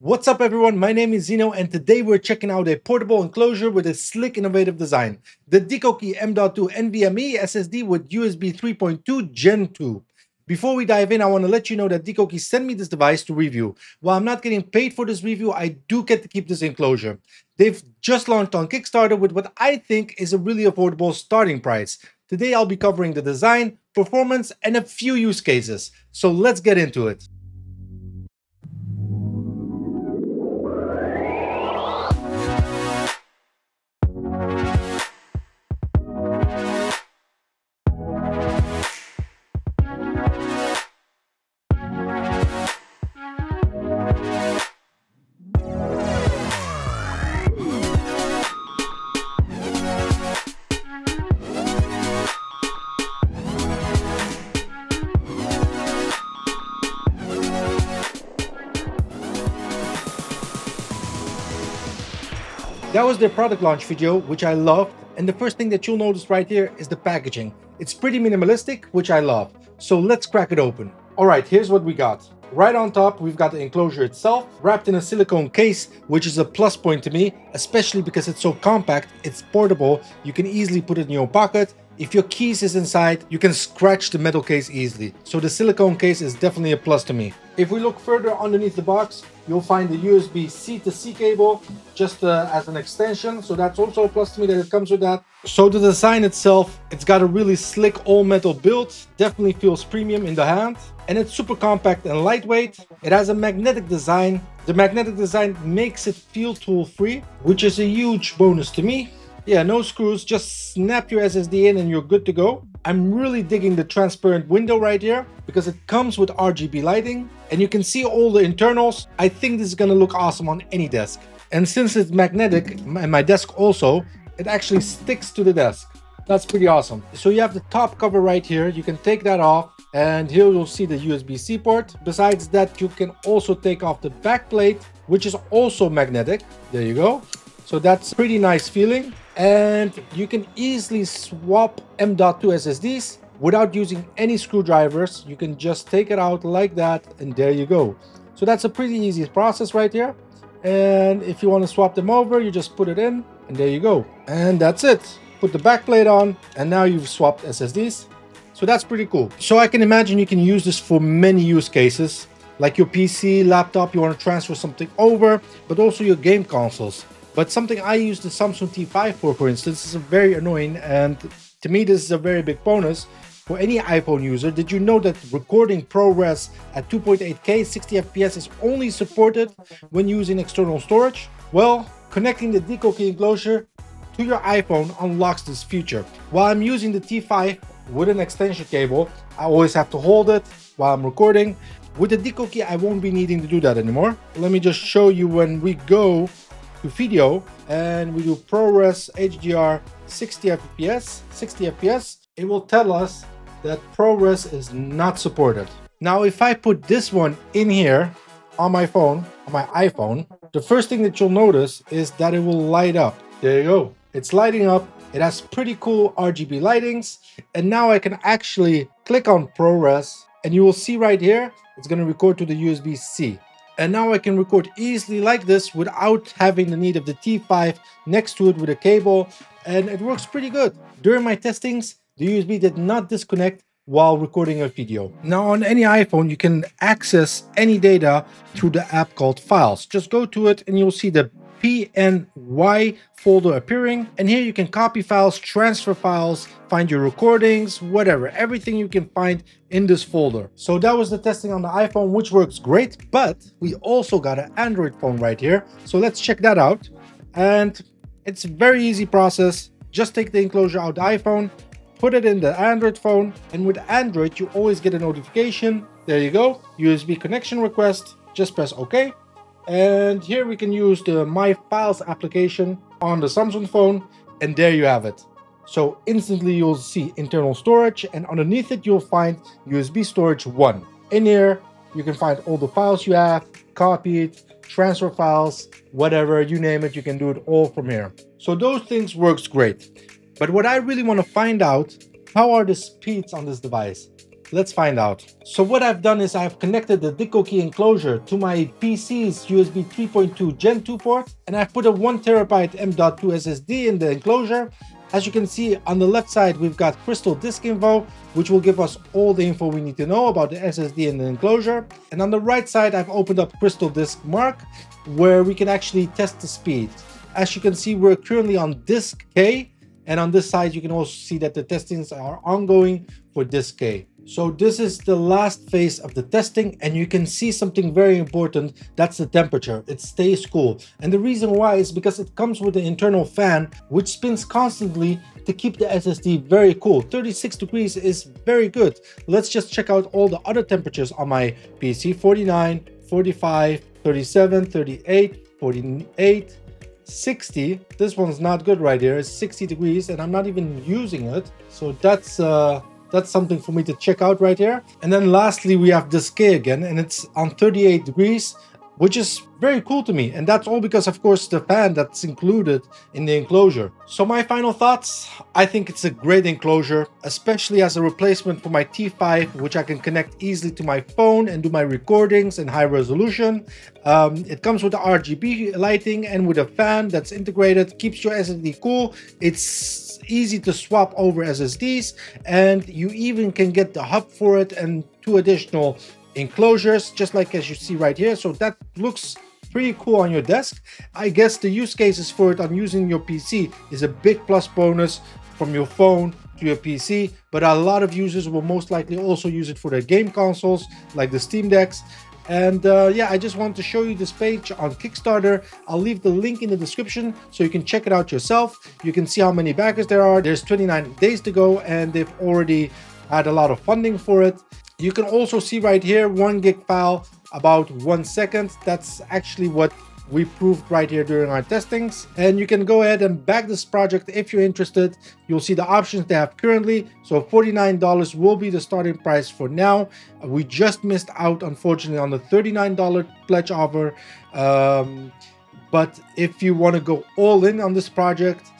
What's up everyone, my name is Zino and today we're checking out a portable enclosure with a slick innovative design. The DECOKEE M.2 NVMe SSD with USB 3.2 Gen 2. Before we dive in, I want to let you know that DECOKEE sent me this device to review. While I'm not getting paid for this review, I do get to keep this enclosure. They've just launched on Kickstarter with what I think is a really affordable starting price. Today I'll be covering the design, performance, and a few use cases. So let's get into it. That was their product launch video, which I loved. And the first thing that you'll notice right here is the packaging. It's pretty minimalistic, which I love. So let's crack it open. All right, here's what we got. Right on top, we've got the enclosure itself, wrapped in a silicone case, which is a plus point to me, especially because it's so compact, it's portable, you can easily put it in your pocket, if your keys is inside, you can scratch the metal case easily. So the silicone case is definitely a plus to me. If we look further underneath the box, you'll find the USB-C to C cable just uh, as an extension. So that's also a plus to me that it comes with that. So the design itself, it's got a really slick all metal build, definitely feels premium in the hand. And it's super compact and lightweight. It has a magnetic design. The magnetic design makes it feel tool free, which is a huge bonus to me. Yeah, no screws, just snap your SSD in and you're good to go. I'm really digging the transparent window right here because it comes with RGB lighting and you can see all the internals. I think this is gonna look awesome on any desk. And since it's magnetic, and my desk also, it actually sticks to the desk. That's pretty awesome. So you have the top cover right here. You can take that off and here you'll see the USB-C port. Besides that, you can also take off the back plate, which is also magnetic. There you go. So that's pretty nice feeling and you can easily swap M.2 SSDs without using any screwdrivers. You can just take it out like that and there you go. So that's a pretty easy process right here. And if you want to swap them over, you just put it in and there you go. And that's it. Put the backplate on and now you've swapped SSDs. So that's pretty cool. So I can imagine you can use this for many use cases like your PC, laptop, you want to transfer something over, but also your game consoles. But something I use the Samsung T5 for, for instance, is very annoying. And to me, this is a very big bonus for any iPhone user. Did you know that recording ProRes at 2.8K 60 FPS is only supported when using external storage? Well, connecting the DECOKEE enclosure to your iPhone unlocks this feature. While I'm using the T5 with an extension cable, I always have to hold it while I'm recording. With the DECOKEE, I won't be needing to do that anymore. Let me just show you when we go to video and we do ProRes HDR 60 FPS, 60 FPS, it will tell us that ProRes is not supported. Now, if I put this one in here on my phone, on my iPhone, the first thing that you'll notice is that it will light up. There you go. It's lighting up. It has pretty cool RGB lightings. And now I can actually click on ProRes and you will see right here, it's going to record to the USB-C. And now I can record easily like this without having the need of the T5 next to it with a cable. And it works pretty good. During my testings, the USB did not disconnect while recording a video. Now on any iPhone, you can access any data through the app called Files. Just go to it and you'll see the PNY folder appearing. And here you can copy files, transfer files, find your recordings, whatever, everything you can find in this folder. So that was the testing on the iPhone, which works great, but we also got an Android phone right here. So let's check that out. And it's a very easy process. Just take the enclosure out the iPhone, put it in the Android phone, and with Android, you always get a notification. There you go, USB connection request, just press OK, and here we can use the My Files application on the Samsung phone. And there you have it. So instantly you'll see internal storage and underneath it you'll find USB storage 1. In here you can find all the files you have, copy it, transfer files, whatever, you name it, you can do it all from here. So those things works great. But what I really want to find out, how are the speeds on this device? Let's find out. So what I've done is I've connected the DECOKEE enclosure to my PC's USB 3.2 Gen 2 port and I've put a 1 terabyte M.2 SSD in the enclosure. As you can see on the left side we've got Crystal Disk Info which will give us all the info we need to know about the SSD in the enclosure. And on the right side I've opened up Crystal Disk Mark where we can actually test the speed. As you can see we're currently on disk K and on this side, you can also see that the testings are ongoing for disk K. So this is the last phase of the testing and you can see something very important. That's the temperature. It stays cool. And the reason why is because it comes with an internal fan which spins constantly to keep the SSD very cool. 36 degrees is very good. Let's just check out all the other temperatures on my PC. 49, 45, 37, 38, 48, 60 this one's not good right here it's 60 degrees and i'm not even using it so that's uh that's something for me to check out right here. And then lastly we have this K again and it's on 38 degrees which is very cool to me. And that's all because, of course, the fan that's included in the enclosure. So my final thoughts, I think it's a great enclosure, especially as a replacement for my T5, which I can connect easily to my phone and do my recordings in high resolution. Um, it comes with the RGB lighting and with a fan that's integrated, keeps your SSD cool. It's easy to swap over SSDs and you even can get the hub for it and two additional enclosures, just like as you see right here. So that looks pretty cool on your desk. I guess the use cases for it on using your PC is a big plus bonus from your phone to your PC, but a lot of users will most likely also use it for their game consoles like the Steam Decks. And uh, yeah, I just wanted to show you this page on Kickstarter. I'll leave the link in the description so you can check it out yourself. You can see how many backers there are. There's 29 days to go and they've already had a lot of funding for it. You can also see right here, one gig file, about one second. That's actually what we proved right here during our testings. And you can go ahead and back this project if you're interested. You'll see the options they have currently. So $49 will be the starting price for now. We just missed out, unfortunately, on the $39 pledge offer. Um, but if you want to go all in on this project,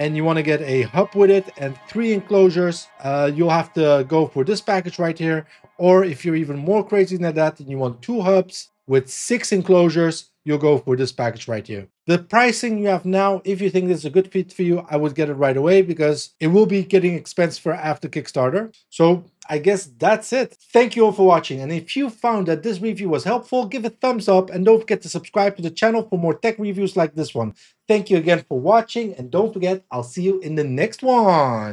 and you want to get a hub with it and three enclosures, uh, you'll have to go for this package right here. Or if you're even more crazy than that and you want two hubs with six enclosures, you'll go for this package right here. The pricing you have now, if you think this is a good fit for you, I would get it right away because it will be getting expensive for after Kickstarter. So I guess that's it. Thank you all for watching. And if you found that this review was helpful, give a thumbs up and don't forget to subscribe to the channel for more tech reviews like this one. Thank you again for watching and don't forget, I'll see you in the next one.